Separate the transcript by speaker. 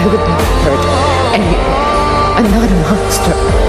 Speaker 1: I would not hurt anyone. I'm not a monster.